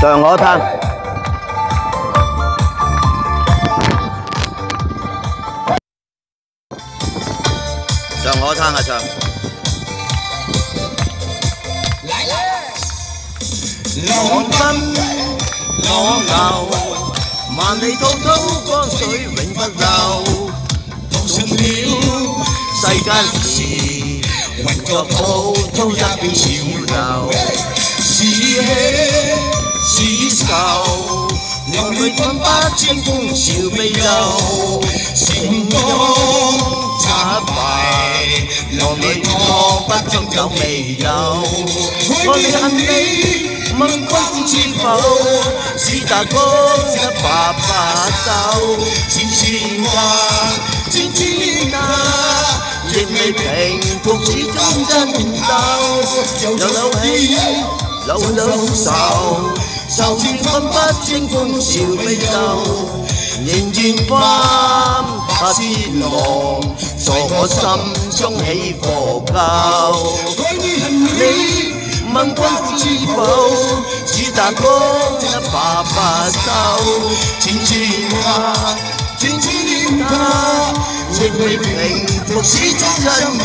上我摊。上我摊啊上。浪奔浪流，万里滔滔江水永不流。读信了世间事，混作滔滔一片潮流。 是喜是愁，两泪分不清风潮未流，成功惨败，浪里拖不中有未有，我哋恨你。问君知否？是大哥一把把手，千千话，千千打，亦未平复始终争斗，又有气， lâu lâu sau, sau chim khắp bát trên cung chiều bay đầu nhìn nhìn phám ta xin mòn rồi có tâm trong hay phổ cao. Lý mang quân chi phâu. Chỉ ta có là bà bà sao? Chính chi hoa chính chi đêm tha. Trên mình thành sĩ trong dân